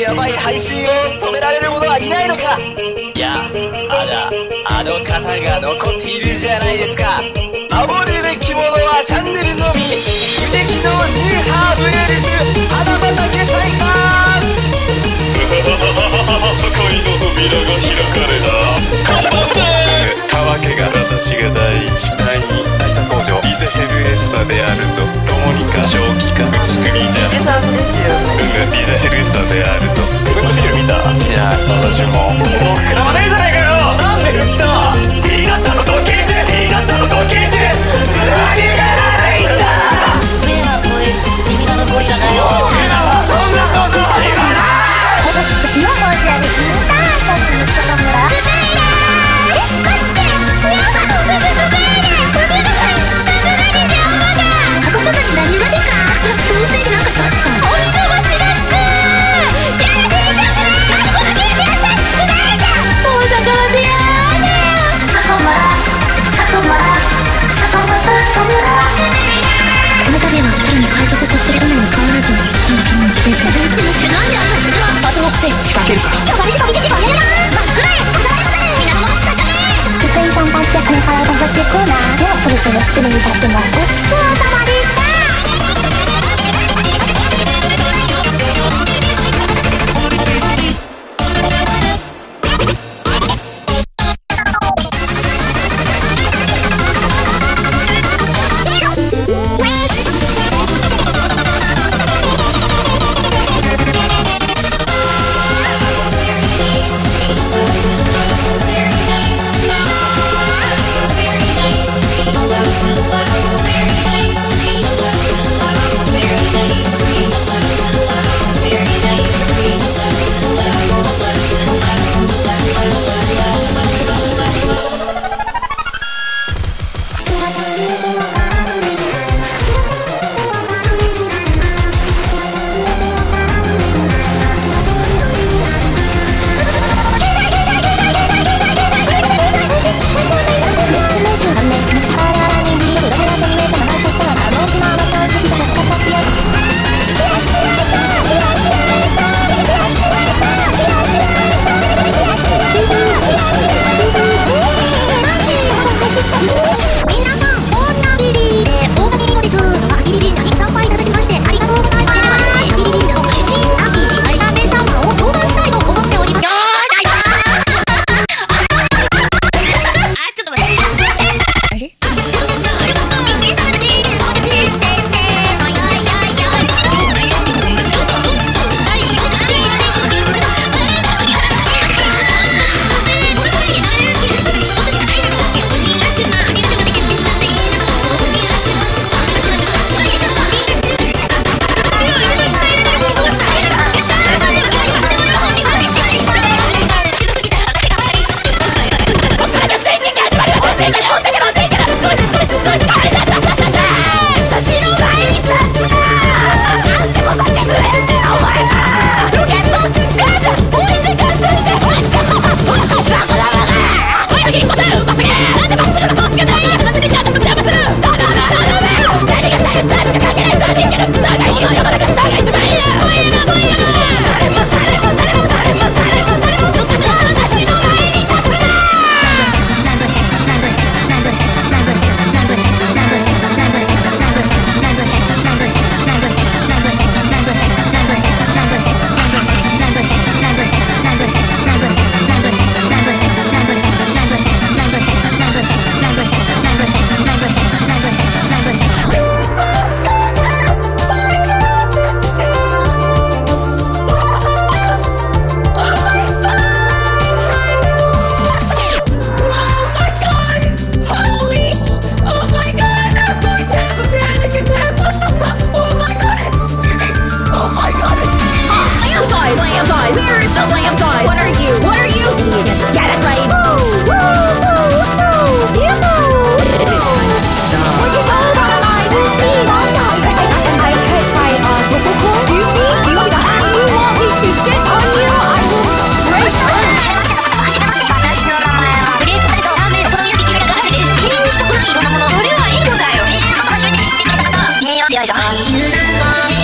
ヤバい配信を止められる者はいないのか？いやまだあの方が残っているじゃないですか。守るべきものはチャンネルのみ。奇跡のニューハーブエルフ花畑世界 の扉が開かれた。頑張ってたわけが私が第一ねうむイゼヘブエスタであるぞぶっちぎる見た。いや私も。もう膨らまねえじゃないかよのくせ仕掛けるか。今日バレて飛び出てこれるな真っ暗いおざいません皆のもの使ったね福井さんパンチ役の体がってコーナーではそろそろ失礼いたします私の Mommy.